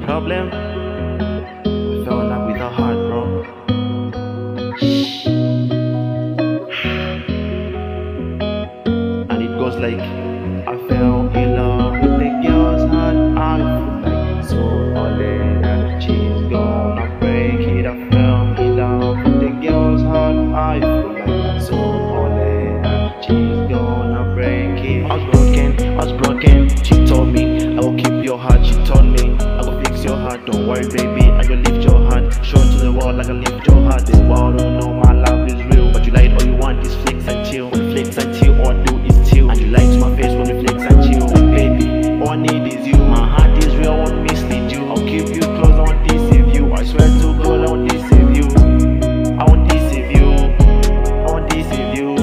problem? We fell in love with our heart, bro. And it goes like, I fell Don't worry, baby. I will lift your heart. Show to the world like I lift your heart. The world don't know my love is real, but you lied. All you want is flex and chill. When flex and chill, all I do is chill. And you lie to my face when we flex and chill. Baby, all I need is you. My heart is real, I won't mislead you. I'll keep you close, I won't deceive you. I swear to God, I won't deceive you. I won't deceive you. I won't deceive you.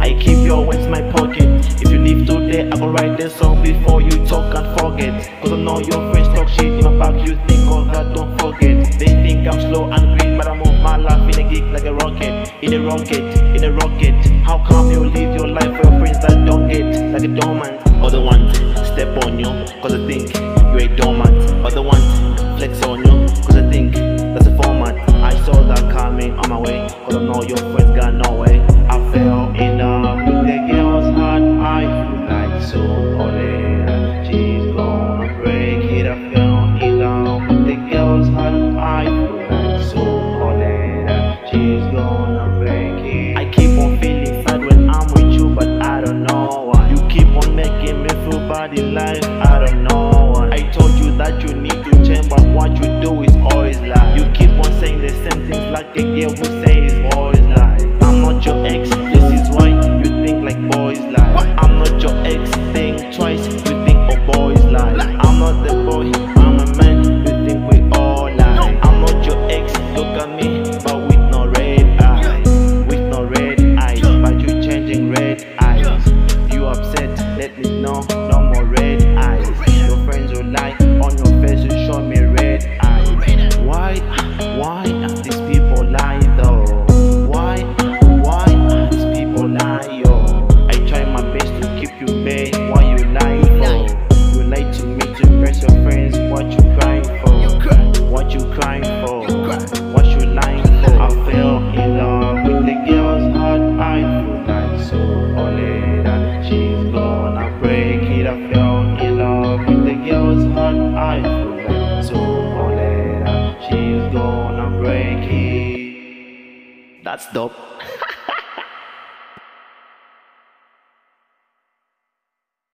I keep your words in my pocket. If you leave today, I go write the song before you talk and forget. Cause I know your friends talk shit in my back. You think all that, don't forget. They think I'm slow and green, but I move my life in a gig like a rocket. In a rocket, in a rocket. How come you live your life for your friends that don't get like a dormant? Other ones step on you, cause I think you're a dormant. Other ones flex on you, cause I think that's a format. I saw that coming on my way, cause I know your friends got no way. I fell in love with the girl's heart. I feel like so only like a girl who says boys lie. I'm not your ex, this is why you think like boys lie. I'm not your ex, think twice, you think oh boys lie. I'm not the boy, I'm a man, you think we all lie. I'm not your ex, look at me, but with no red eyes. With no red eyes, but you changing red eyes. You upset, let me know, no more red eyes. Your friends will lie on your face, you show me red eyes. Why that she's gonna break it. I fell in love with the girl's heart, I feel like so only that oh, she's gonna break it. That's dope.